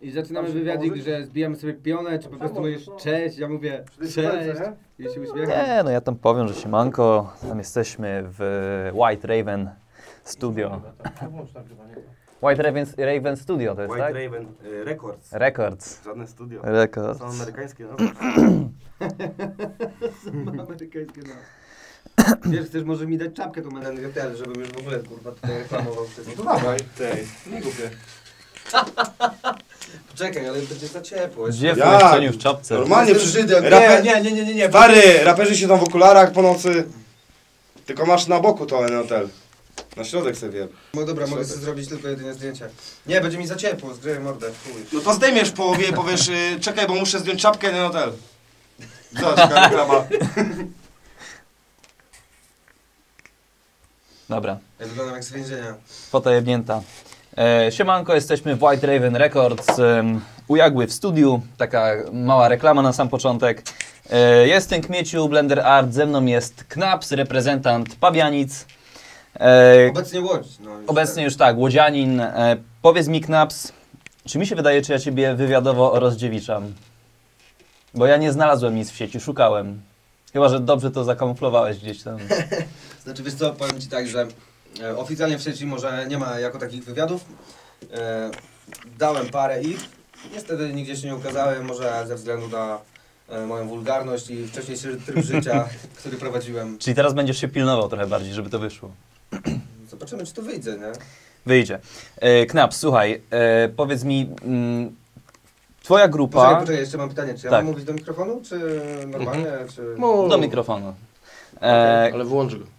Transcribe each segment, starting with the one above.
I zaczynamy wywiadik, że zbijamy sobie pionę, czy po prostu mówisz cześć, ja mówię cześć i się uśmiecham. Nie, no ja tam powiem, że siemanko, tam jesteśmy w White Raven Studio. White Raven, Raven Studio to jest, White tak? Raven y, Records. Records. Żadne studio. Records. Są amerykańskie no. Amerykańskie no. Wiesz, chcesz może mi dać czapkę tu Ten RTL, żebym już w ogóle kurwa tutaj reklamował wszystko. No dawaj. Tej, nie kupię. Poczekaj, ale będzie za ciepło. Gdzie Jak? funkcjonił w czapce? Normalnie przy... Żydem. Raper... Nie, nie, nie, nie, nie. Stary, raperzy siedzą w okularach po nocy. Tylko masz na boku to hotel. Na środek sobie. No dobra, mogę sobie zrobić tylko jedynie zdjęcie. Nie, będzie mi za ciepło, zgrzeję mordę. Chuj. No to zdejmiesz w połowie i powiesz, y, czekaj, bo muszę zdjąć czapkę hotel. Zobacz, jaka reklama. Dobra, Ja wyglądam jak z więzienia. jebnięta. E, siemanko, jesteśmy w White Raven Records em, u Jagły w studiu. Taka mała reklama na sam początek. E, jestem Kmieciu, Blender Art, ze mną jest Knaps, reprezentant Pabianic. E, Obecnie Łódź. No, już Obecnie już tak, Łodzianin. E, powiedz mi, Knaps, czy mi się wydaje, czy ja ciebie wywiadowo rozdziewiczam? Bo ja nie znalazłem nic w sieci, szukałem. Chyba, że dobrze to zakamuflowałeś gdzieś tam. Znaczy wiesz co, powiem Ci tak, że e, oficjalnie w sieci może nie ma jako takich wywiadów. E, dałem parę ich. Niestety nigdzie się nie ukazały, może ze względu na e, moją wulgarność i wcześniejszy tryb życia, który prowadziłem. Czyli teraz będziesz się pilnował trochę bardziej, żeby to wyszło. Zobaczymy, czy to wyjdzie, nie? Wyjdzie. E, Knaps, słuchaj, e, powiedz mi, mm, twoja grupa... Poczekaj, poczekaj, jeszcze mam pytanie, czy ja Tak. mam mówić do mikrofonu, czy normalnie, czy... Do mikrofonu. E, Ale włącz go.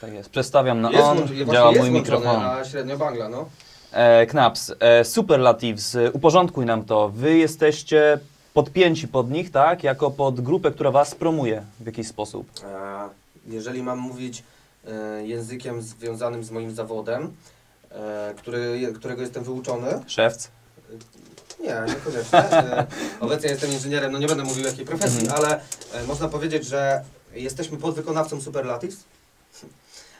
Tak jest, przestawiam na Jest on, działa mój mikrofon. A średnio bangla, no. E, Knaps, e, Superlatives, e, uporządkuj nam to. Wy jesteście podpięci pod nich, tak? Jako pod grupę, która was promuje w jakiś sposób. E, Jeżeli mam mówić e, językiem związanym z moim zawodem, e, który, którego jestem wyuczony, Szewc? nie, niekoniecznie. E, Obecnie jestem inżynierem, no nie będę mówił jakiej profesji, Mhm. ale e, można powiedzieć, że jesteśmy podwykonawcą Superlatives.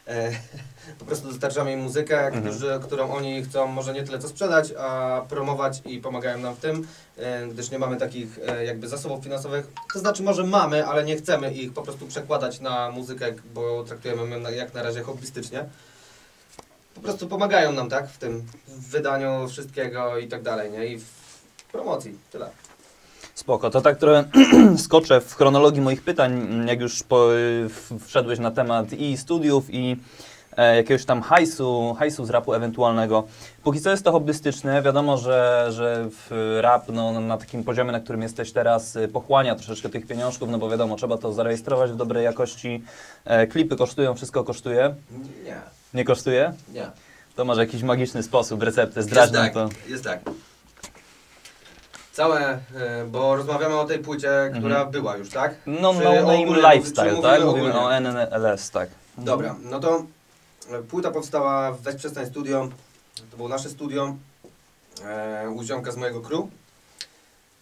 E, Po prostu dostarczamy im muzykę, Mhm. którzy, którą oni chcą może nie tyle co sprzedać, a promować i pomagają nam w tym, e, gdyż nie mamy takich e, jakby zasobów finansowych. To znaczy może mamy, ale nie chcemy ich po prostu przekładać na muzykę, bo traktujemy ją jak na razie hobbystycznie. Po prostu pomagają nam, tak, w tym w wydaniu wszystkiego i tak dalej, nie? I w promocji, tyle. Spoko, to tak trochę skoczę w chronologii moich pytań, jak już po, wszedłeś na temat i studiów, i e, jakiegoś tam hajsu, hajsu z rapu ewentualnego. Póki co jest to hobbystyczne, wiadomo, że, że w rap no, na takim poziomie, na którym jesteś teraz, y, pochłania troszeczkę tych pieniążków, no bo wiadomo, trzeba to zarejestrować w dobrej jakości, e, klipy kosztują, wszystko kosztuje. Nie, Nie kosztuje? nie. To może jakiś magiczny sposób, receptę, zdradź tak, to. Jest tak. Całe, e, bo rozmawiamy o tej płycie, która była już, tak? No, Czy no name mówi- lifestyle, czy tak? mówimy o? NNLS, tak. Dobra, no to e, płyta powstała w Weź Przestań Studio. To było nasze studio e, u ziomka z mojego crew.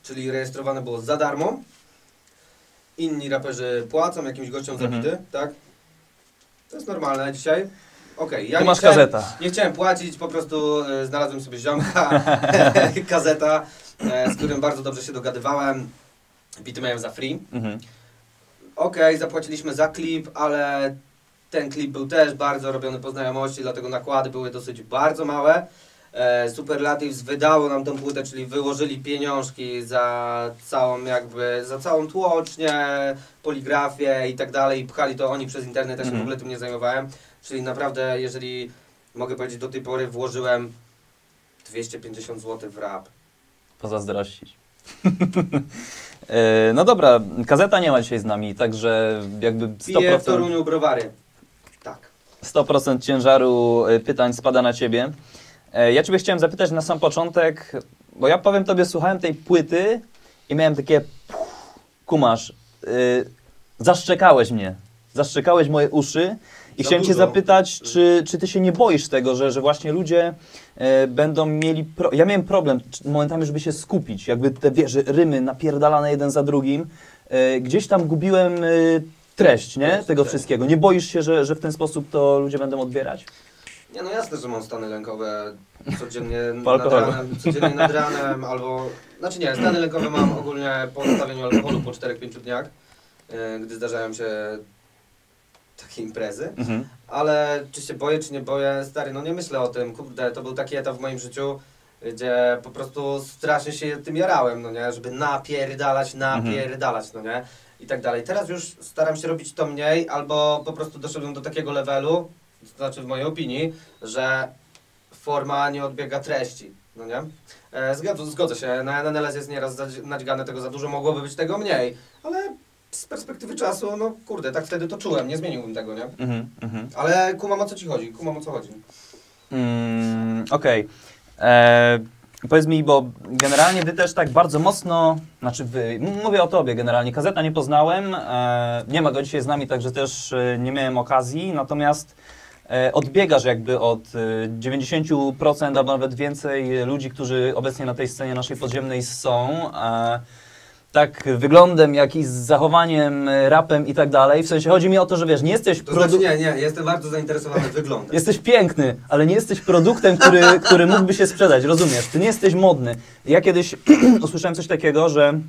Czyli rejestrowane było za darmo. Inni raperzy płacą jakimś gościom za Mhm. tak? To jest normalne dzisiaj. Okej, ja Tu nie masz chciałem, gazeta. nie chciałem płacić, po prostu e, znalazłem sobie ziomka, kazeta, z którym bardzo dobrze się dogadywałem. Bity miałem za free. Mhm. Okej, zapłaciliśmy za klip, ale ten klip był też bardzo robiony po znajomości, dlatego nakłady były dosyć bardzo małe. E, Superlatives wydało nam tą płytę, czyli wyłożyli pieniążki za całą jakby, za całą tłocznię, poligrafię i tak dalej, i pchali to oni przez internet, ja się Mhm. w ogóle tym nie zajmowałem. Czyli naprawdę, jeżeli mogę powiedzieć, do tej pory włożyłem 250 zł w rap. Pozazdrościć. E, no dobra, kazeta nie ma dzisiaj z nami, także jakby Piję w 100%, Toruniu browary. Tak. 100% ciężaru e, pytań spada na ciebie. E, Ja ciebie chciałem zapytać na sam początek, bo ja powiem tobie, słuchałem tej płyty i miałem takie puh, kumasz, zaszczekałeś mnie, zaszczekałeś moje uszy i Za chciałem cię dużo. zapytać, czy, czy ty się nie boisz tego, że, że właśnie ludzie będą mieli, pro... ja miałem problem momentami, żeby się skupić, jakby te, wiesz, rymy napierdalane jeden za drugim, e, gdzieś tam gubiłem e, treść, nie? Tego wszystkiego. Nie boisz się, że, że w ten sposób to ludzie będą odbierać? Nie no jasne, że mam stany lękowe codziennie nad ranem, codziennie nad ranem albo... Znaczy nie, stany lękowe mam ogólnie po zostawieniu alkoholu po 4-5 dniach, e, gdy zdarzają się takie imprezy. Mhm. Ale czy się boję, czy nie boję, stary, no nie myślę o tym, kurde, to był taki etap w moim życiu, gdzie po prostu strasznie się tym jarałem, no nie, żeby napierdalać, napierdalać, no nie, i tak dalej. Teraz już staram się robić to mniej, albo po prostu doszedłem do takiego levelu, to znaczy w mojej opinii, że forma nie odbiega treści, no nie. E, zgodzę, zgodzę się, na NNLS jest nieraz nadźgane tego za dużo, mogłoby być tego mniej, ale z perspektywy czasu, no kurde, tak wtedy to czułem, nie zmieniłbym tego, nie. Mhm. Mhm. Ale kumam o co ci chodzi, kumam o co chodzi. Mm, Okej. E, Powiedz mi, bo generalnie wy też tak bardzo mocno, znaczy wy, mówię o tobie generalnie, kazeta nie poznałem, e, nie ma go dzisiaj z nami, także też e, nie miałem okazji, natomiast e, odbiegasz jakby od e, 90% albo nawet więcej ludzi, którzy obecnie na tej scenie naszej podziemnej są. E, tak wyglądem, jak i z zachowaniem, e, rapem i tak dalej. W sensie chodzi mi o to, że wiesz, nie jesteś To znaczy nie, nie, jestem bardzo zainteresowany wyglądem. Jesteś piękny, ale nie jesteś produktem, który, który mógłby się sprzedać, rozumiesz? Ty nie jesteś modny. Ja kiedyś usłyszałem coś takiego, że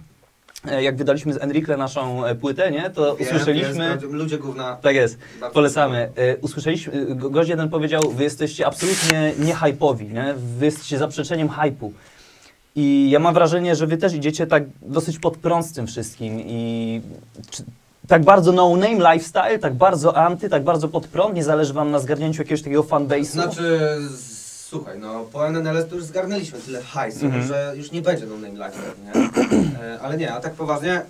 e, jak wydaliśmy z Enrique naszą e, płytę, nie, to Wiem, usłyszeliśmy... jest, ludzie gówna. Tak jest, bardzo polecamy. Usłyszeliśmy, go- gość jeden powiedział, wy jesteście absolutnie nie hype'owi, nie? Wy jesteście zaprzeczeniem hype'u. I ja mam wrażenie, że wy też idziecie tak dosyć pod prąd z tym wszystkim i czy, tak bardzo no-name lifestyle, tak bardzo anty, tak bardzo pod prąd, nie zależy wam na zgarnięciu jakiegoś takiego fanbase'u? Znaczy, słuchaj, no po NNLS to już zgarnęliśmy tyle hajsu, Mhm. że już nie będzie no name lifestyle, nie? E, ale nie, a tak poważnie...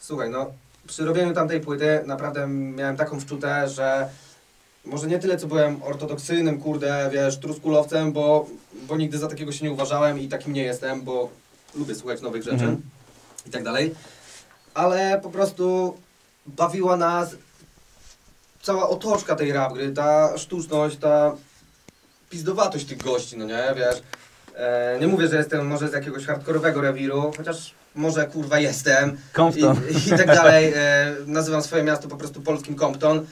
Słuchaj, no przy robieniu tamtej płyty naprawdę miałem taką wczutę, że może nie tyle, co byłem ortodoksyjnym, kurde, wiesz, truskulowcem, bo, bo nigdy za takiego się nie uważałem i takim nie jestem, bo lubię słuchać nowych rzeczy Mhm. i tak dalej. Ale po prostu bawiła nas cała otoczka tej rap gry, ta sztuczność, ta pizdowatość tych gości, no nie, wiesz. E, nie mówię, że jestem może z jakiegoś hardkorowego rewiru, chociaż może kurwa jestem i, Compton. i tak dalej. E, nazywam swoje miasto po prostu polskim Compton.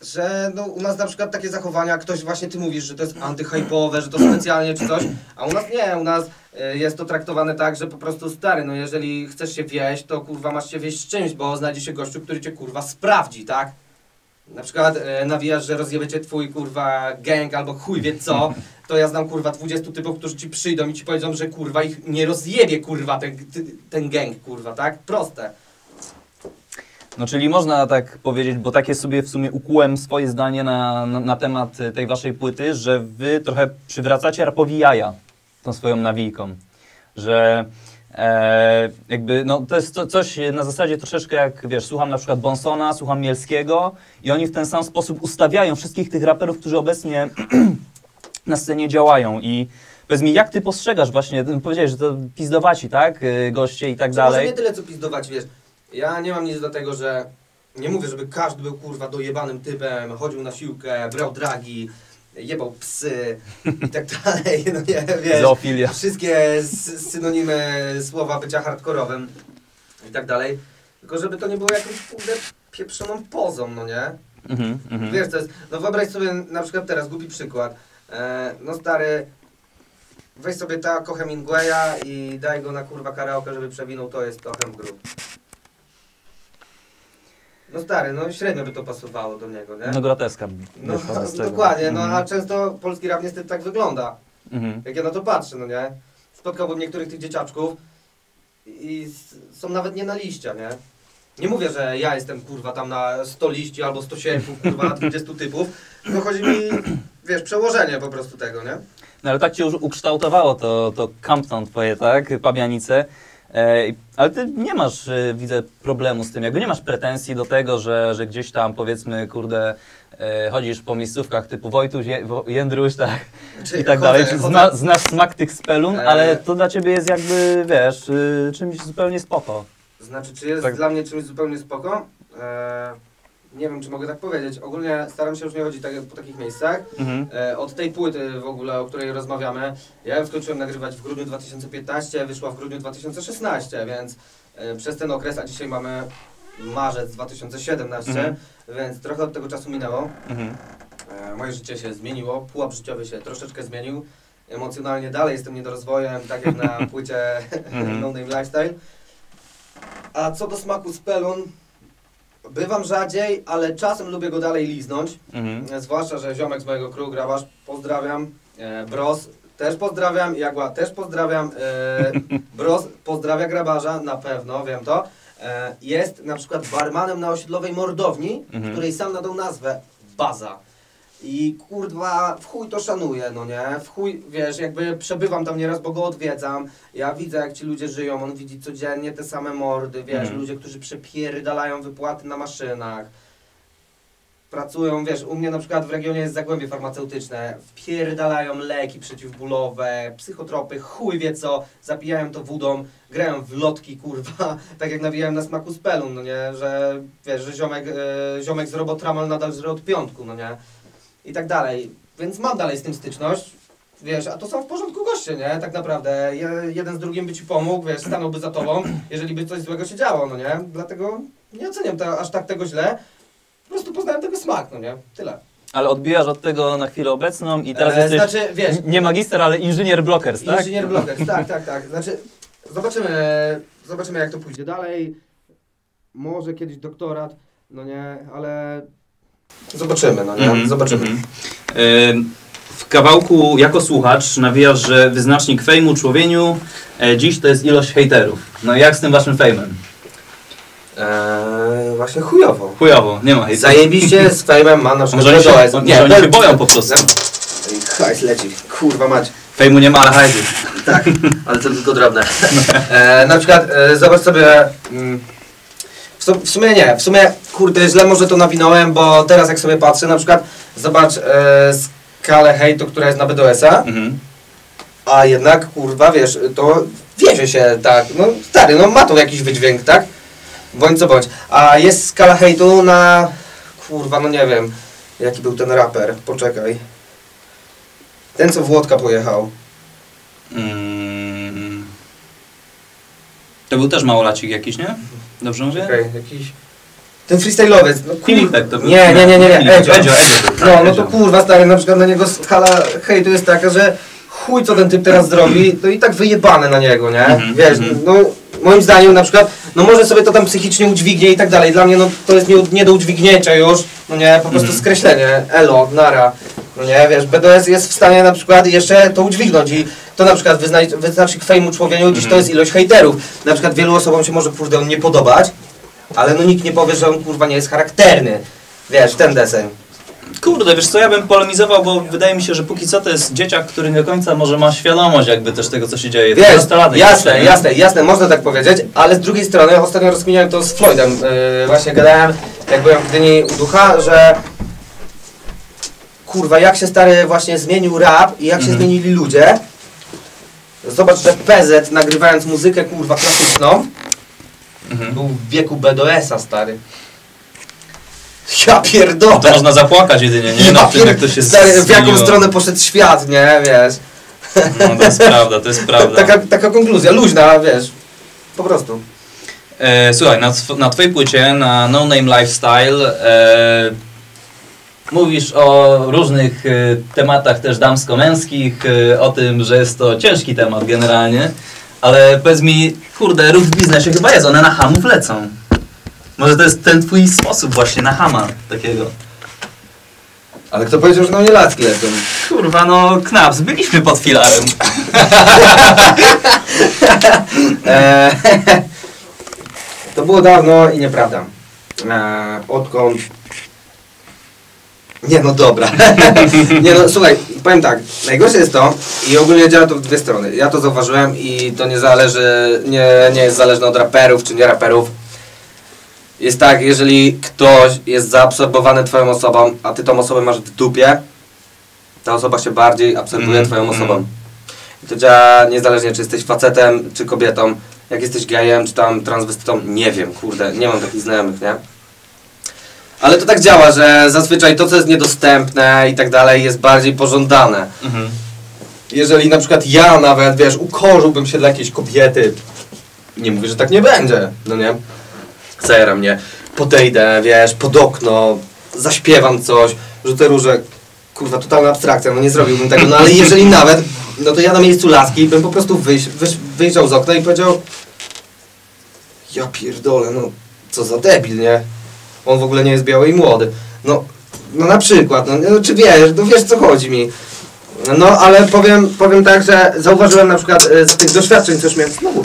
Że no, u nas na przykład takie zachowania, ktoś właśnie ty mówisz, że to jest antyhypowe, że to specjalnie czy coś, a u nas nie, u nas e, jest to traktowane tak, że po prostu stary, no jeżeli chcesz się wieść, to kurwa masz się wieść z czymś, bo znajdzie się gościu, który cię kurwa sprawdzi, tak? Na przykład e, nawijasz, że rozjebiecie twój kurwa gang albo chuj wie co, to ja znam kurwa 20 typów, którzy ci przyjdą i ci powiedzą, że kurwa ich nie rozjebie kurwa ten, ten gang kurwa, tak? Proste. No czyli można tak powiedzieć, bo takie sobie w sumie ukułem swoje zdanie na, na, na temat y, tej waszej płyty, że wy trochę przywracacie rapowi jaja tą swoją nawijką. Że e, jakby, no to jest co, coś na zasadzie troszeczkę jak, wiesz, słucham na przykład Bonsona, słucham Mielskiego i oni w ten sam sposób ustawiają wszystkich tych raperów, którzy obecnie na scenie działają i powiedz mi, jak ty postrzegasz właśnie, powiedziałeś, że to pizdowaci, tak, y, goście i tak Czy Może dalej. nie tyle co pizdować, wiesz. Ja nie mam nic do tego, że nie mówię, żeby każdy był kurwa dojebanym typem, chodził na siłkę, brał dragi, jebał psy i tak dalej, no nie, wiesz. Zoofilia. Wszystkie synonimy słowa bycia hardkorowym i tak dalej. Tylko żeby to nie było jakąś kurde pieprzoną pozą, no nie? Mhm, mhm. Wiesz, to jest, no wyobraź sobie na przykład teraz, głupi przykład. E, no stary, weź sobie Taco Hemingwaya i daj go na kurwa karaoke, żeby przewinął, to jest to Group. No stary, no średnio by to pasowało do niego, nie? No groteska No, wyszła z tego. dokładnie, no a Mhm. często polski rap niestety tak wygląda. Mhm. Jak ja na to patrzę, no nie? Spotkałbym niektórych tych dzieciaczków i s- są nawet nie na liścia, nie? Nie mówię, że ja jestem kurwa tam na 100 liści albo 100 sierpów, kurwa na 20 typów, tylko chodzi mi, wiesz, przełożenie po prostu tego, nie? No ale tak cię już ukształtowało to, to Campton twoje, tak? Pabianice. E, ale ty nie masz, e, widzę, problemu z tym, jakby nie masz pretensji do tego, że, że gdzieś tam powiedzmy, kurde, e, chodzisz po miejscówkach typu Wojtuś, Jędruś, tak? Czy I tak chodzę- dalej. Zna, znasz smak tych spelun, ale to dla ciebie jest jakby, wiesz, czymś zupełnie spoko. Znaczy, czy jest Tak. dla mnie czymś zupełnie spoko? Eee, nie wiem, czy mogę tak powiedzieć. Ogólnie staram się już nie chodzić tak, po takich miejscach. Mhm. E, od tej płyty w ogóle, o której rozmawiamy, ja ją skończyłem nagrywać w grudniu 2015, wyszła w grudniu 2016, więc e, przez ten okres, a dzisiaj mamy marzec 2017, Mhm. więc trochę od tego czasu minęło. Mhm. E, Moje życie się zmieniło, pułap życiowy się troszeczkę zmienił. Emocjonalnie dalej jestem niedorozwojem, tak jak na płycie Mhm. No Name Lifestyle. A co do smaku z pelun, bywam rzadziej, ale czasem lubię go dalej liznąć. Mhm. E, Zwłaszcza, że ziomek z mojego crew, grabarz, pozdrawiam. E, Bros też pozdrawiam, Jagła też pozdrawiam. E, Bros pozdrawia grabarza, na pewno, wiem to. E, jest na przykład barmanem na osiedlowej mordowni, Mhm. której sam nadał nazwę Baza. I kurwa, w chuj to szanuję, no nie? W chuj, wiesz, jakby przebywam tam nieraz, bo go odwiedzam. Ja widzę, jak ci ludzie żyją, on widzi codziennie te same mordy, wiesz, Mhm. ludzie, którzy przepierdalają wypłaty na maszynach. Pracują, wiesz, u mnie na przykład w regionie jest zagłębie farmaceutyczne, wpierdalają leki przeciwbólowe, psychotropy, chuj wie co, zapijają to wódą, grają w lotki, kurwa, tak jak nawijałem na smaku z pelun, no nie, że wiesz, że ziomek, e, ziomek z Robotramal nadal żre od piątku, no nie, i tak dalej, więc mam dalej z tym styczność, wiesz, a to są w porządku goście, nie, tak naprawdę, Je, jeden z drugim by ci pomógł, wiesz, stanąłby za tobą, jeżeli by coś złego się działo, no nie, dlatego nie oceniam to, aż tak tego źle, po prostu poznałem tego smak, no nie, tyle. Ale odbijasz od tego na chwilę obecną i teraz E, jesteś Znaczy, wiesz, nie magister, ale inżynier blockers, tak? Inżynier blockers, tak, tak, tak. Znaczy, zobaczymy, zobaczymy jak to pójdzie dalej. Może kiedyś doktorat, no nie, ale... Zobaczymy, no nie, Mhm, zobaczymy. mhm. Ym, W kawałku jako słuchacz nawijasz, że wyznacznik fejmu człowieniu e, dziś to jest ilość hejterów. No jak z tym waszym fejmem? Eee, właśnie chujowo. Chujowo, nie ma hejterów. Zajebiście z fejmem ma na przykład Może oni się, BDOS. może oni no- się boją po prostu. Ej, Hajs leci, kurwa mać. Fejmu nie ma, ale hajdu. Tak, ale to tylko drobne. E, na przykład, e, zobacz sobie. Mm, w, su- w sumie nie, w sumie, kurde, źle może to nawinąłem, bo teraz jak sobie patrzę, na przykład, zobacz e, skalę hejtu, która jest na BDS-a, Mhm. a jednak, kurwa, wiesz, to wiezie się tak, no stary, no ma to jakiś wydźwięk, tak? Bądź co bądź. A jest skala hejtu na, kurwa, no nie wiem, jaki był ten raper, poczekaj. Ten, co w Łodka pojechał. Mm. To był też małolacik jakiś, nie? Dobrze mówię? Okej, jakiś... Ten freestyle'owiec, no kur... Filipek to był. Nie, nie, nie, nie, nie, Edzio. Edzio, Edzio był, tak, No, no Edzio. to kurwa stary, na przykład na niego skala hejtu jest taka, że chuj co ten typ teraz zrobi, to i tak wyjebane na niego, nie? Mhm, Wiesz, mhm. no moim zdaniem na przykład, no może sobie to tam psychicznie udźwignie i tak dalej, dla mnie no to jest nie, nie do udźwignięcia już, no nie, po prostu Mhm. skreślenie, elo, nara, no nie, wiesz, BDS jest w stanie na przykład jeszcze to udźwignąć i to na przykład wyznaczyć fejmu człowieniu, dziś to Mhm. jest ilość hejterów, na przykład wielu osobom się może kurde on nie podobać, ale no nikt nie powie, że on kurwa nie jest charakterny, wiesz, ten deseń. Kurde, wiesz co, ja bym polemizował, bo wydaje mi się, że póki co to jest dzieciak, który nie do końca może ma świadomość jakby też tego, co się dzieje. Wiesz, jasne, nie? jasne, jasne, można tak powiedzieć, ale z drugiej strony ostatnio rozkminiałem to z Floydem. Yy, właśnie gadałem, jak byłem w Gdyni u Ducha, że kurwa, jak się stary właśnie zmienił rap i jak się Mhm. zmienili ludzie. Zobacz, że PZ nagrywając muzykę kurwa klasyczną Mhm. był w wieku BDS-a stary. Ja pierdolę. No To można zapłakać jedynie, nie? ja pier- jak to się stary, w jaką stronę poszedł świat, nie, wiesz. No to jest prawda, to jest prawda. Taka, taka konkluzja, luźna, wiesz. Po prostu. E, słuchaj, na, na twojej płycie, na No Name Lifestyle, e, mówisz o różnych e, tematach też damsko-męskich, e, o tym, że jest to ciężki temat generalnie, ale powiedz mi, kurde, ruch w biznesie chyba jest, one na hamów lecą. Może to jest ten twój sposób właśnie na hama takiego. Ale kto powiedział, że na mnie latki lecą? Kurwa, no knaps, byliśmy pod filarem. Eee, to było dawno i nieprawda. Odkąd... Nie no dobra. nie no słuchaj, powiem tak. Najgorsze jest to i ogólnie działa to w dwie strony. Ja to zauważyłem i to nie zależy, nie, nie jest zależne od raperów czy nie raperów. Jest tak, jeżeli ktoś jest zaabsorbowany twoją osobą, a ty tą osobę masz w dupie, ta osoba się bardziej absorbuje Mhm, twoją mhm. osobą. I to działa niezależnie, czy jesteś facetem, czy kobietą. Jak jesteś gejem, czy tam transwestytą, nie wiem, kurde, nie mam takich znajomych, nie? Ale to tak działa, że zazwyczaj to, co jest niedostępne i tak dalej, jest bardziej pożądane. Mhm. Jeżeli na przykład ja nawet, wiesz, ukorzyłbym się dla jakiejś kobiety, Nie mówię, że tak nie będzie, no nie? Zajera mnie, podejdę, wiesz, pod okno, zaśpiewam coś, rzucę róże, kurwa, totalna abstrakcja, no nie zrobiłbym tego, no ale jeżeli nawet, no to ja na miejscu laski bym po prostu wyjść, wyjść, wyjrzał z okna i powiedział ja pierdolę, no co za debil, nie? On w ogóle nie jest biały i młody. No, no na przykład, no, no czy wiesz, no wiesz co chodzi mi. No ale powiem, powiem tak, że zauważyłem na przykład e, z tych doświadczeń, co już miałem, znowu.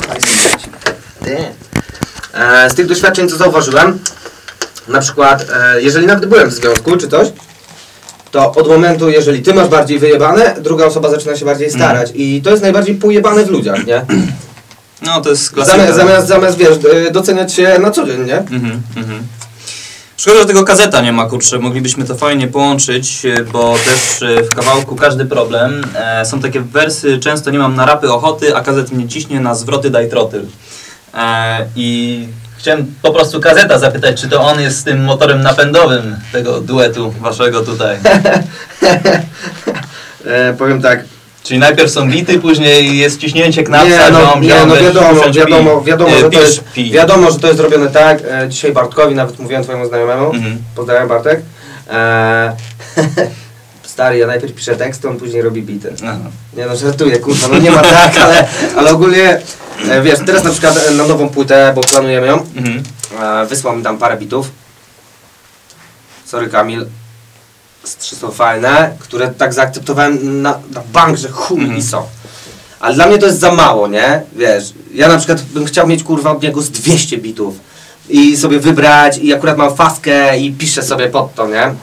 E, z tych doświadczeń, co zauważyłem, na przykład, e, jeżeli nawet byłem w związku czy coś, to od momentu, jeżeli ty masz bardziej wyjebane, druga osoba zaczyna się bardziej starać. I to jest najbardziej pojebane w ludziach, nie? No to jest klasyka. Zamiast, zamiast, zamiast wiesz, doceniać się na co dzień, nie? Mhm, mhm. Szkoda, że tego kazeta nie ma, kurczę, moglibyśmy to fajnie połączyć, e, bo też e, w kawałku Każdy Problem e, są takie wersy, często nie mam na rapy ochoty, a kazet mnie ciśnie na zwroty daj trotyl. E, I chciałem po prostu kazeta zapytać, czy to on jest tym motorem napędowym tego duetu waszego tutaj. E, powiem tak, Czyli najpierw są bity, później jest ciśnięcie knapsa, nie, no, ziom, nie, no wiadomo, wiadomo, wiadomo, że to jest, wiadomo, że to jest zrobione tak. E, dzisiaj Bartkowi nawet mówiłem twojemu znajomemu, Mhm. pozdrawiam Bartek. E, stary, ja najpierw piszę tekst, on później robi bity. Aha. Nie no, żartuję, kurwa, no nie ma tak, ale, ale ogólnie, e, wiesz, teraz na przykład e, na nową płytę, bo planujemy ją, Mhm. Wysłał mi tam parę bitów. Sorry Kamil. Są fajne, które tak zaakceptowałem na, na bank, że chuj Mhm. i są. Ale dla mnie to jest za mało, nie? Wiesz, ja na przykład bym chciał mieć kurwa od niego z 200 bitów. I sobie wybrać i akurat mam faskę i piszę sobie pod to, nie?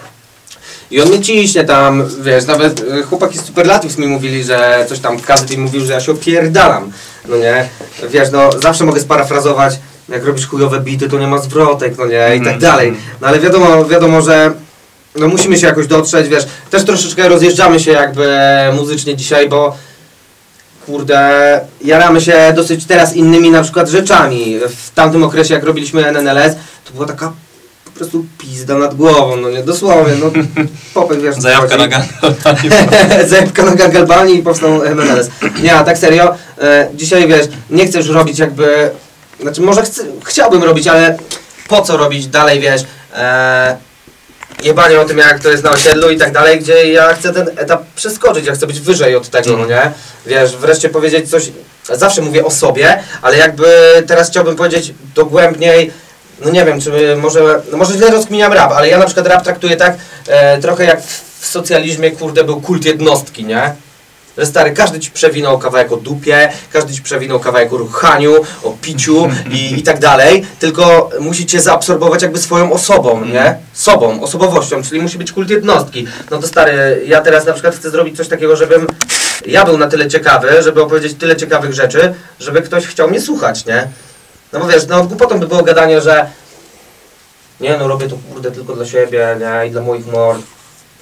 I on mnie ciśnie tam, wiesz, nawet e, chłopaki z Superlatyws mi mówili, że coś tam w kaset i mówił, że ja się opierdalam, no nie? Wiesz, no zawsze mogę sparafrazować, jak robisz chujowe bity, to nie ma zwrotek, no nie? I tak Mhm. dalej. No ale wiadomo, wiadomo, że no musimy się jakoś dotrzeć, wiesz, też troszeczkę rozjeżdżamy się jakby muzycznie dzisiaj, bo kurde, jaramy się dosyć teraz innymi na przykład rzeczami. W tamtym okresie, jak robiliśmy NNLS, to była taka po prostu pizda nad głową, no nie, dosłownie, no popek, wiesz, co Zajawka na gang. Zajebka na Galbani i powstał MNLS. Nie, a tak serio, e, dzisiaj wiesz, nie chcę już robić jakby, znaczy może chcę, chciałbym robić, ale po co robić dalej, wiesz, e, jebanie o tym jak to jest na osiedlu i tak dalej, gdzie ja chcę ten etap przeskoczyć, ja chcę być wyżej od tego, no nie? Wiesz, wreszcie powiedzieć coś, zawsze mówię o sobie, ale jakby teraz chciałbym powiedzieć dogłębniej, no nie wiem, czy może, no może źle rozkminiam rap, ale ja na przykład rap traktuję tak e, trochę jak w socjalizmie, kurde, był kult jednostki, nie? Że stary, każdy ci przewinął kawałek o dupie, każdy ci przewinął kawałek o ruchaniu, o piciu i, i tak dalej, tylko musi cię zaabsorbować jakby swoją osobą, nie? Sobą, osobowością, czyli musi być kult jednostki. No to stary, ja teraz na przykład chcę zrobić coś takiego, żebym ja był na tyle ciekawy, żeby opowiedzieć tyle ciekawych rzeczy, żeby ktoś chciał mnie słuchać, nie? No bo wiesz, no głupotą by było gadanie, że nie no, robię to kurde tylko dla siebie, nie? I dla moich mord.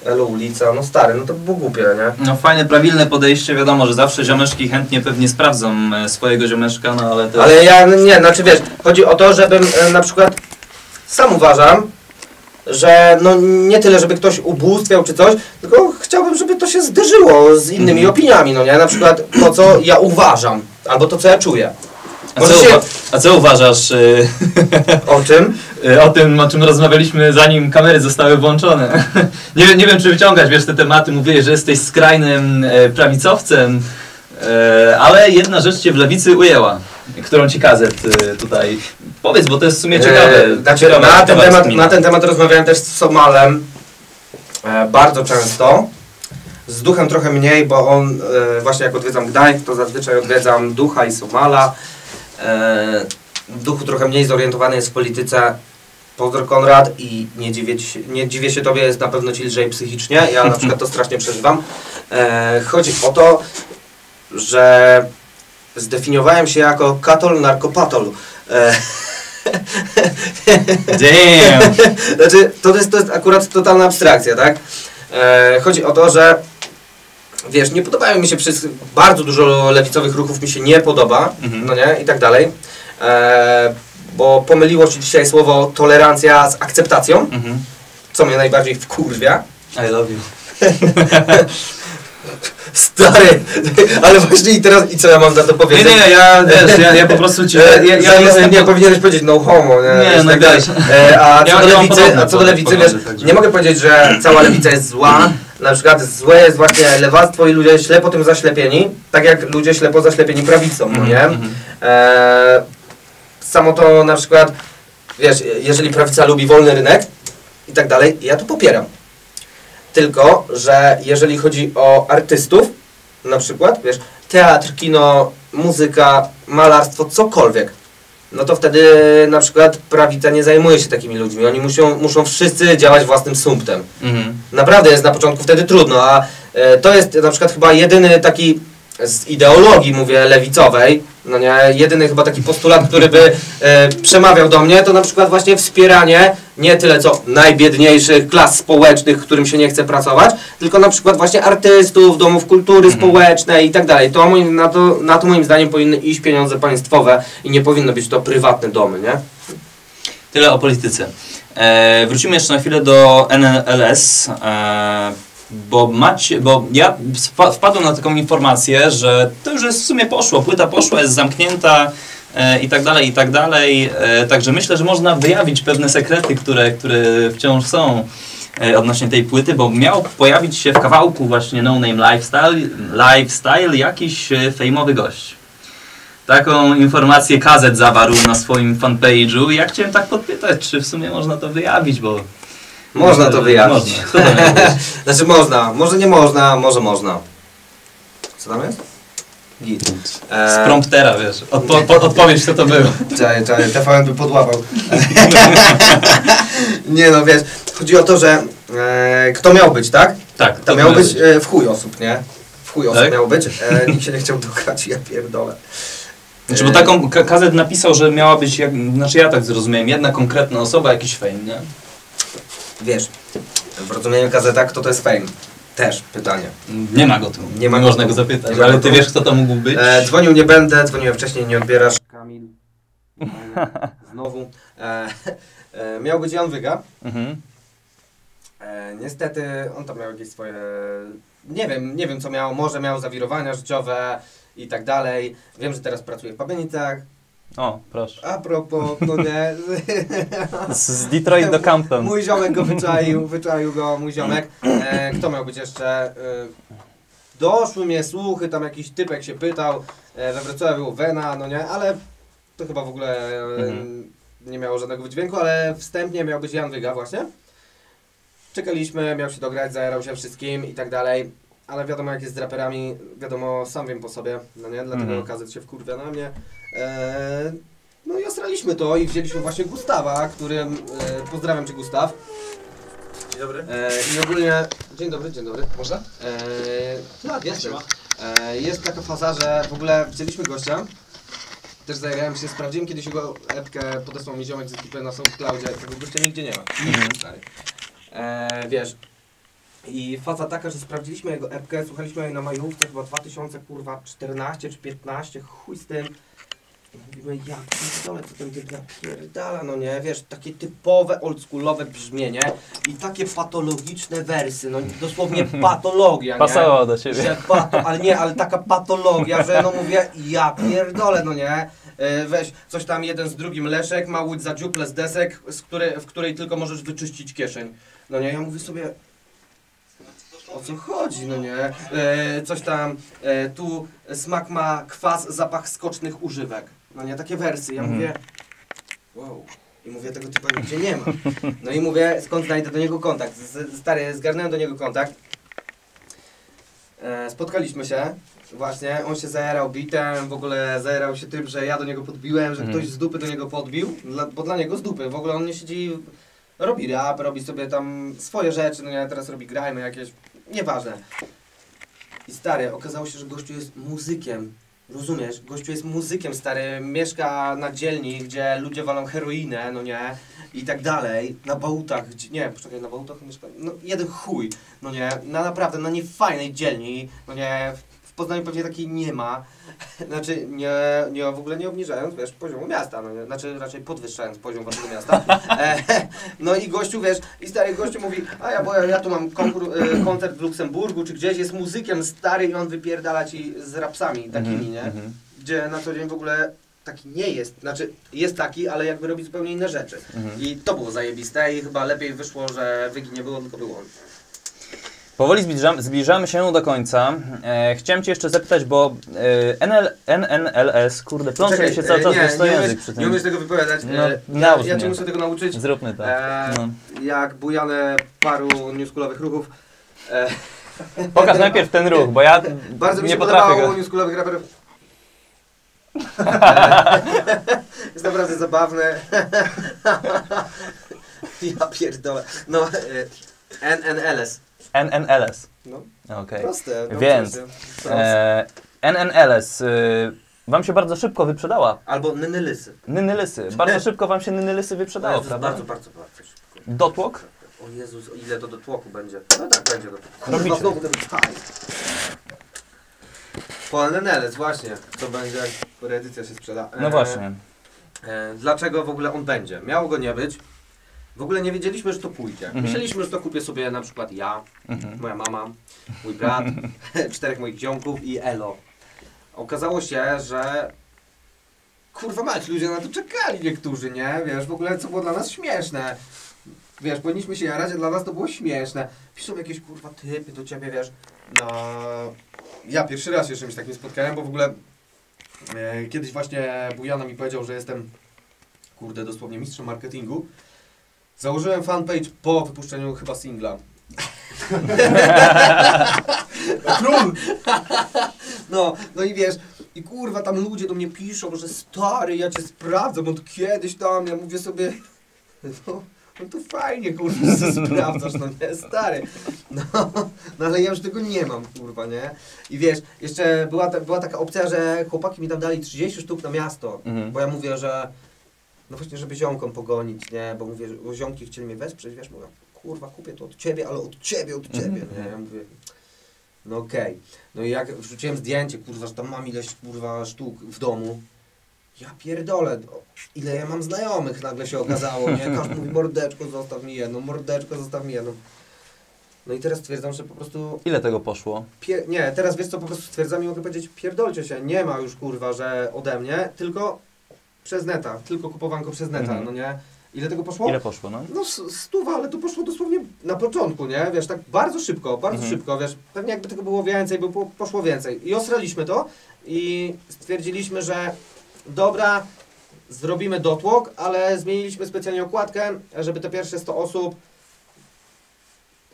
Elo ulica, no stary, no to by było głupie, nie? No fajne, prawilne podejście, wiadomo, że zawsze ziomeczki chętnie pewnie sprawdzą e, swojego ziomeczka, no ale to... Ale ja, nie, znaczy wiesz, chodzi o to, żebym e, na przykład sam uważam, że no nie tyle, żeby ktoś ubóstwiał czy coś, tylko chciałbym, żeby to się zderzyło z innymi Mhm. opiniami, no nie? Na przykład to, co ja uważam, albo to, co ja czuję. A co, się- uwa- a co uważasz y, O czym? y, o tym, o czym rozmawialiśmy zanim kamery zostały włączone? nie, wiem, nie wiem, czy wyciągać, wiesz, te tematy, mówiłeś, że jesteś skrajnym e, prawicowcem, e, ale jedna rzecz cię w lewicy ujęła, którą ci kazet e, tutaj... Powiedz, bo to jest w sumie ciekawe. E, Znaczy, ciekawe na, ten ciekawa temat, na ten temat rozmawiałem też z Somalem e, bardzo często. Z duchem trochę mniej, bo on e, właśnie jak odwiedzam Gdańsk, to zazwyczaj odwiedzam ducha i Somala. E, duchu trochę mniej zorientowany jest w polityce. Pozdro Konrad i nie dziwię, nie dziwię się tobie, jest na pewno ci lżej psychicznie. Ja na przykład to strasznie przeżywam. E, chodzi o to, że zdefiniowałem się jako katol narkopatol. E, Damn! Znaczy, to jest, to jest akurat totalna abstrakcja, tak? E, chodzi o to, że wiesz, nie podobają mi się wszyscy, bardzo dużo lewicowych ruchów mi się nie podoba, Mhm. no nie, i tak dalej. E, bo pomyliło się dzisiaj słowo tolerancja z akceptacją, Mhm. co mnie najbardziej wkurwia. I love you. Stary, ale właśnie i teraz, i co ja mam za to Nie, powiedzieć? nie, ja, wiesz, ja, ja po prostu cię... E, Ja, ja, jestem- nie, powinieneś powiedzieć no homo, nie, Nie, no tak dalej. E, A co do ja mam lewicy, a co do lewicy, wiesz, nie mogę powiedzieć, że cała lewica jest zła, na przykład złe jest właśnie lewactwo i ludzie ślepo tym zaślepieni, tak jak ludzie ślepo zaślepieni prawicą, no nie? Mhm. E, samo to na przykład, wiesz, jeżeli prawica lubi wolny rynek i tak dalej, ja to popieram. Tylko, że jeżeli chodzi o artystów, na przykład, wiesz, teatr, kino, muzyka, malarstwo, cokolwiek, no to wtedy na przykład prawica nie zajmuje się takimi ludźmi. Oni muszą, muszą wszyscy działać własnym sumptem. Mhm. Naprawdę jest na początku wtedy trudno, a e, to jest na przykład chyba jedyny taki z ideologii, mówię, lewicowej, no nie, jedyny chyba taki postulat, który by e, przemawiał do mnie, to na przykład właśnie wspieranie nie tyle co najbiedniejszych klas społecznych, którym się nie chce pracować, tylko na przykład właśnie artystów, domów kultury społecznej i tak dalej. To moim, na, to, na to moim zdaniem powinny iść pieniądze państwowe i nie powinno być to prywatne domy, nie? Tyle o polityce. E, wrócimy jeszcze na chwilę do NLS, e, bo macie, bo ja wpadłem na taką informację, że to już jest w sumie poszło, płyta poszła, jest zamknięta e, i tak dalej, i tak dalej. E, także myślę, że można wyjawić pewne sekrety, które, które wciąż są e, odnośnie tej płyty, bo miał pojawić się w kawałku właśnie No Name Lifestyle, lifestyle jakiś e, fejmowy gość. Taką informację kazet zawarł na swoim fanpage'u i ja chciałem tak podpytać, czy w sumie można to wyjawić, bo... Można to wyjawić. Można. Znaczy można, może nie można, może można. Co tam jest? Git. Z E, promptera, wiesz. Odpo po odpowiedź, co to było. Czekaj, czekaj, TVN by podłapał. nie no, wiesz, chodzi o to, że e, kto miał być, tak? Tak, To miało być e, w chuj osób, nie? W chuj osób Tak? miało być. E, nikt się nie chciał dograć, ja pierdolę. Znaczy, bo taką ka- kazet napisał, że miała być, jak, znaczy ja tak zrozumiałem, jedna konkretna osoba, jakiś fame, nie? Wiesz, w rozumieniu gazeta, kto to jest fame? Też pytanie. Nie ma go tu, Nie nie, ma go można tu. go zapytać, ale go ty wiesz, kto to mógł być? E, dzwonił nie będę, dzwoniłem wcześniej, nie odbierasz. Kamil. Znowu. E, e, miał być Jan Wyga. Mhm. E, niestety on tam miał jakieś swoje. Nie wiem, nie wiem co miał, może miał zawirowania życiowe i tak dalej. Wiem, że teraz pracuje w Pabienicach. O, proszę. A propos, no nie. Z, z Detroit do Campton. Mój ziomek go wyczaił, wyczaił go mój ziomek. E, kto miał być jeszcze? E, doszły mnie słuchy, tam jakiś typek się pytał. E, we Wrocławiu było Wena, no nie, ale to chyba w ogóle e, Mhm. nie miało żadnego wydźwięku, ale wstępnie miał być Jan Wyga właśnie. Czekaliśmy, miał się dograć, zajarał się wszystkim i tak dalej. Ale wiadomo jak jest z raperami, wiadomo, sam wiem po sobie, no nie, dlatego Mhm. okazać się wkurwia na mnie. E, no i ostraliśmy to i wzięliśmy właśnie Gustawa, którym, e, pozdrawiam Cię Gustaw. Dzień dobry. E, I ogólnie, dzień dobry, dzień dobry. Można? E, tak, jestem. E, jest taka faza, że w ogóle wzięliśmy gościa, też zajarałem się, sprawdziłem kiedyś jego epkę, podesłał mi ziomek z ekipy na SoundCloudzie, tego gościa nigdzie nie ma. Mhm. E, wiesz, i faza taka, że sprawdziliśmy jego epkę, słuchaliśmy jej na majówce, chyba 2014 czy 15, chuj z tym. Mówimy, ja pierdolę, co ten typ napierdala, no nie, wiesz, takie typowe, oldschoolowe brzmienie i takie patologiczne wersy, no dosłownie patologia, nie? Pasował do ciebie. Że pato, ale nie, ale taka patologia, że no mówię, ja pierdolę, no nie. E, Weź coś tam jeden z drugim Leszek, ma łódź za dziuple z desek, z której, w której tylko możesz wyczyścić kieszeń. No nie, ja mówię sobie, o co chodzi, no nie? E, coś tam, e, tu smak ma kwas, zapach skocznych używek. No nie, takie wersy. Ja Mhm. mówię, wow. I mówię, tego typa nigdzie nie ma. No i mówię, skąd znajdę do niego kontakt? Z, stary, zgarnąłem do niego kontakt. E, spotkaliśmy się, właśnie, on się zajarał bitem, w ogóle zajarał się tym, że ja do niego podbiłem, że Mhm. ktoś z dupy do niego podbił, dla, bo dla niego z dupy, w ogóle on nie siedzi, robi rap, robi sobie tam swoje rzeczy, no nie, teraz robi grajmy jakieś, nieważne. I stary, okazało się, że gościu jest muzykiem, rozumiesz, gościu jest muzykiem, stary, mieszka na dzielni, gdzie ludzie walą heroinę, no nie, i tak dalej, na bałutach, gdzie, nie, poczekaj, na bałutach mieszka, no jeden chuj, no nie, na naprawdę, na niefajnej dzielni, no nie, Poznaniu pewnie takiej nie ma. Znaczy, nie, nie w ogóle nie obniżając, wiesz, poziomu miasta, no? Znaczy, raczej podwyższając poziom waszego miasta. E, no i gościu, wiesz, i stary gościu mówi, a ja, bo ja, ja tu mam konkur, e, koncert w Luksemburgu, czy gdzieś jest muzykiem stary i on wypierdala ci z rapsami takimi, Mhm, nie? mhm. Gdzie na co dzień w ogóle taki nie jest. Znaczy, jest taki, ale jakby robi zupełnie inne rzeczy. Mhm. I to było zajebiste i chyba lepiej wyszło, że Wygi nie było, tylko było on. Powoli zbliżamy, zbliżamy się do końca. E, chciałem Cię jeszcze zapytać, bo e, NL, NNLS, kurde, mi Czekaj, się cały e, czas nie, to nie język umiesz, przy Nie tym. umiesz tego wypowiadać. No, e, ja, cię muszę tego nauczyć. Zróbmy to. E, No. Jak bujane paru newschoolowych ruchów. E, Pokaż najpierw ten ruch, bo ja bardzo mi nie się potrafię podobało go. newschoolowych raperów. Jest naprawdę zabawne. ja pierdolę. No, e, NNLS. NNLS. No, Okej. proste. Więc. E, NNLS. E, wam się bardzo szybko wyprzedała. Albo Nynylysy. Nynylysy. Bardzo szybko wam się Nynylysy wyprzedało, Jezus, prawda? bardzo, bardzo, bardzo szybko. Dotłok? O Jezus, o ile to do tłoku będzie. No tak, będzie do tłoku. Robicie. Znowu ten haj. Po NNLS, właśnie. To będzie, jak edycja się sprzeda. No E, właśnie. E, dlaczego w ogóle on będzie? Miało go nie być. W ogóle nie wiedzieliśmy, że to pójdzie. Mhm. Myśleliśmy, że to kupię sobie na przykład ja, Mhm. moja mama, mój brat, czterech moich ziomków i Elo. Okazało się, że kurwa mać, ludzie na to czekali niektórzy, nie? Wiesz, w ogóle co było dla nas śmieszne. Wiesz, powinniśmy się jarać, a dla nas to było śmieszne. Piszą jakieś kurwa typy do ciebie, wiesz. No, ja pierwszy raz się z czymś takim spotkałem, bo w ogóle e, kiedyś właśnie Bujana mi powiedział, że jestem kurde dosłownie mistrzem marketingu. Założyłem fanpage po wypuszczeniu chyba singla. Król! No, no i wiesz, i kurwa tam ludzie do mnie piszą, że stary, ja cię sprawdzę, bo to kiedyś tam, ja mówię sobie, no, no to fajnie, kurwa, że sprawdzasz, no nie, stary. No, no ale ja już tego nie mam, kurwa, nie? I wiesz, jeszcze była, ta, była taka opcja, że chłopaki mi tam dali 30 sztuk na miasto, Mhm. bo ja mówię, że no właśnie, żeby ziomkom pogonić, nie? Bo mówię, że ziomki chcieli mnie wesprzeć, wiesz, mówię, kurwa, kupię to od ciebie, ale od ciebie, od ciebie, Mhm. nie? Ja mówię, no okej. No i jak wrzuciłem zdjęcie, kurwa, że tam mam ileś, kurwa, sztuk w domu, ja pierdolę, no, ile ja mam znajomych, nagle się okazało, nie? Każdy mówi, mordeczko, zostaw mi jedno, mordeczko, zostaw mi jedno. No i teraz stwierdzam, że po prostu Ile tego poszło? Pier- nie, teraz wiesz co, po prostu stwierdzam i mogę powiedzieć, pierdolcie się, nie ma już kurwa, że ode mnie, tylko przez neta, tylko kupowanko przez neta, Mhm. no nie? Ile tego poszło? Ile poszło, no? No stuwa, ale to poszło dosłownie na początku, nie? Wiesz, tak bardzo szybko, bardzo Mhm. szybko, wiesz, pewnie jakby tego było więcej, by po- poszło więcej. I osraliśmy to i stwierdziliśmy, że dobra, zrobimy dotłok, ale zmieniliśmy specjalnie okładkę, żeby te pierwsze 100 osób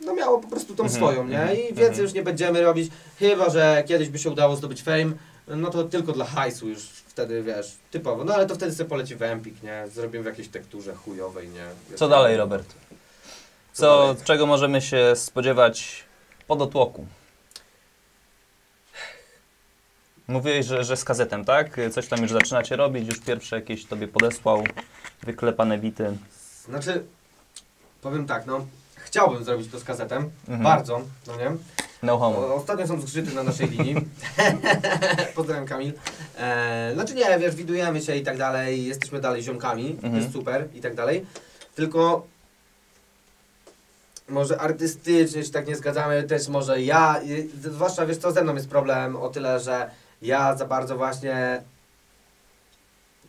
no miało po prostu tą Mhm, swoją, nie? mhm, I więcej mhm. już nie będziemy robić, chyba, że kiedyś by się udało zdobyć fame, no to tylko dla hajsu już wtedy, wiesz, typowo. No ale to wtedy sobie poleci w Empik, nie? Zrobimy w jakiejś tekturze chujowej, nie? Co dalej, Robert? Co Co, dalej? czego możemy się spodziewać po dotłoku? Mówiłeś, że, że z kazetem, tak? Coś tam już zaczynacie robić, już pierwsze jakieś tobie podesłał, wyklepane bity. Znaczy, powiem tak, no, chciałbym zrobić to z kazetem, Mhm. bardzo, no nie? No homo. Ostatnio są zgrzyty na naszej linii. Pozdrawiam Kamil. E, znaczy nie, wiesz, widujemy się i tak dalej, jesteśmy dalej ziomkami, Mhm. jest super i tak dalej. Tylko może artystycznie się tak nie zgadzamy, też może ja, zwłaszcza wiesz co, ze mną jest problem o tyle, że ja za bardzo właśnie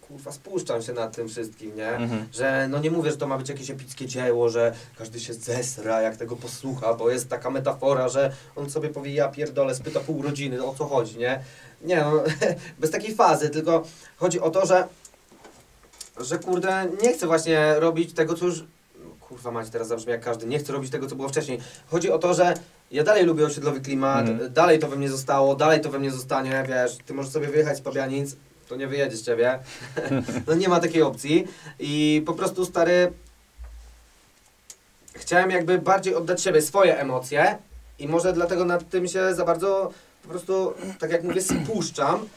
kurwa spuszczam się nad tym wszystkim, nie? Mhm. Że no nie mówię, że to ma być jakieś epickie dzieło, że każdy się zesra, jak tego posłucha, bo jest taka metafora, że on sobie powie, ja pierdolę, spyta pół rodziny, o co chodzi, nie? Nie no, bez takiej fazy, tylko chodzi o to, że że kurde, nie chcę właśnie robić tego, co już no, kurwa macie teraz zabrzmi jak każdy, nie chcę robić tego, co było wcześniej. Chodzi o to, że ja dalej lubię osiedlowy klimat, Mhm. dalej to we mnie zostało, dalej to we mnie zostanie, wiesz, ty możesz sobie wyjechać z Pabianic, to nie wyjedzie z ciebie. no nie ma takiej opcji. I po prostu stary. Chciałem jakby bardziej oddać siebie, swoje emocje. I może dlatego nad tym się za bardzo po prostu, tak jak mówię, spuszczam.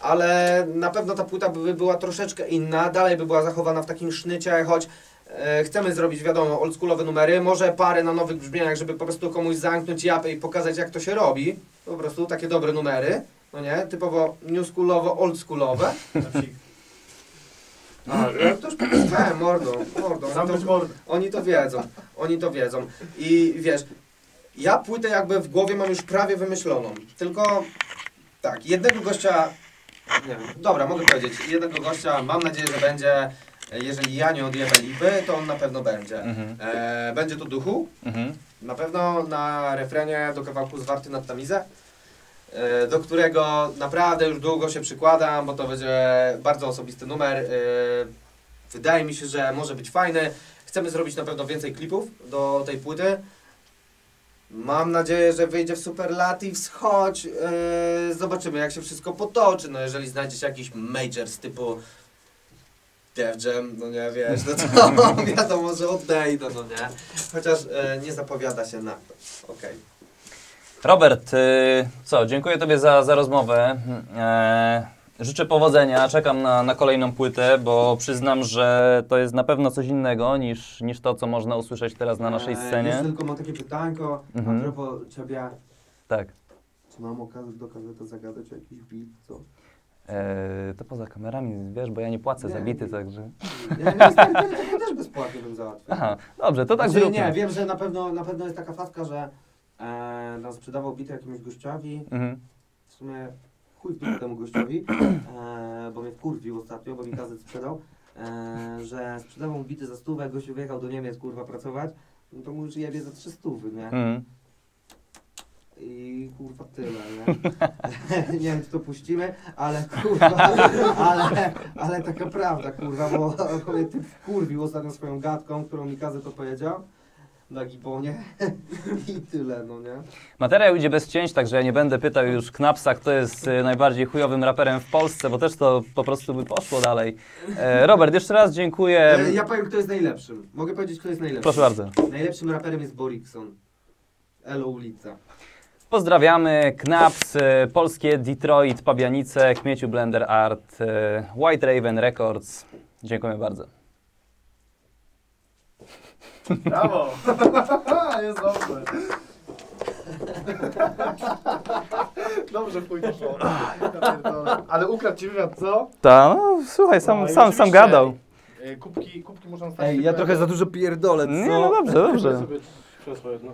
Ale na pewno ta płyta by była troszeczkę inna, dalej by była zachowana w takim sznycie, choć e, chcemy zrobić, wiadomo, oldschoolowe numery, może parę na nowych brzmieniach, żeby po prostu komuś zamknąć japę i pokazać jak to się robi. po prostu takie dobre numery, no nie, typowo newschoolowo, oldschoolowe. A, ja to już powiedziałem, mordo, mordo, oni Zamknąć to, oni to wiedzą, oni to wiedzą. I wiesz, ja płytę jakby w głowie mam już prawie wymyśloną, tylko tak, jednego gościa, nie wiem, dobra, mogę powiedzieć, jednego gościa mam nadzieję, że będzie, jeżeli ja nie odjebę lipy, to on na pewno będzie. Mhm. E, będzie to duchu, Mhm. na pewno na refrenie do kawałku Zwarty nad Tamizę, do którego naprawdę już długo się przykładam, bo to będzie bardzo osobisty numer. e, Wydaje mi się, że może być fajny. Chcemy zrobić na pewno więcej klipów do tej płyty. Mam nadzieję, że wyjdzie w Superlative, choć e, zobaczymy jak się wszystko potoczy. No jeżeli znajdzie się jakiś major z typu Def Jam, no nie wiesz, no to wiadomo, że odejdę, no nie. Chociaż e, nie zapowiada się na to. Okej. Robert, y, co, dziękuję Tobie za, za rozmowę. E, życzę powodzenia, czekam na, na kolejną płytę, bo przyznam, że to jest na pewno coś innego niż, niż to, co można usłyszeć teraz na naszej Eee, scenie. Jeszcze tylko mam takie pytanko, Mhm. a propos ciebie. Tak. Czy mam okazję do kazetu zagadać o jakiś beat, co? E, to poza kamerami, wiesz, bo ja nie płacę za Nie. bity, także... Ja nie to też bezpłatnie bym załatwił. Aha, dobrze, to tak znaczy, zróbmy. nie, wiem, że na pewno, na pewno jest taka fatka, że e, no, sprzedawał bity jakiemuś gościowi, Mhm. w sumie chuj dupę temu gościowi, e, bo mnie wkurwił ostatnio, bo mi gazet sprzedał, e, że sprzedawał mu bity za stówę, gościu wyjechał do Niemiec, kurwa, pracować, no to mu już jebie za trzy stówy, nie? Mhm. I kurwa tyle, nie? nie wiem, czy to puścimy, ale kurwa, ale, ale taka prawda, kurwa, bo mnie ty wkurwił ostatnio swoją gadką, którą mi Kazy to powiedział na gibonie i tyle, no nie? Materiał idzie bez cięć, także ja nie będę pytał już Knapsa, kto jest e, najbardziej chujowym raperem w Polsce, bo też to po prostu by poszło dalej. E, Robert, jeszcze raz dziękuję. E, Ja powiem, kto jest najlepszym. Mogę powiedzieć, kto jest najlepszy. Proszę bardzo. Najlepszym raperem jest Borikson. Elo ulica. Pozdrawiamy Knaps, e, polskie Detroit, Pabianice, Kmieciu Blender Art, White Raven Records. Dziękuję bardzo. Brawo! Jest dobrze. Dobrze pójdzie szło. Ale ukradł ci wywiad, co? Ta, no, słuchaj, sam, No i sam, sam oczywiście, gadał. e, Kubki, kubki muszą stać Ej, ja trochę za dużo pierdolę, co? Nie, no dobrze, dobrze. sobie krzesło jedno.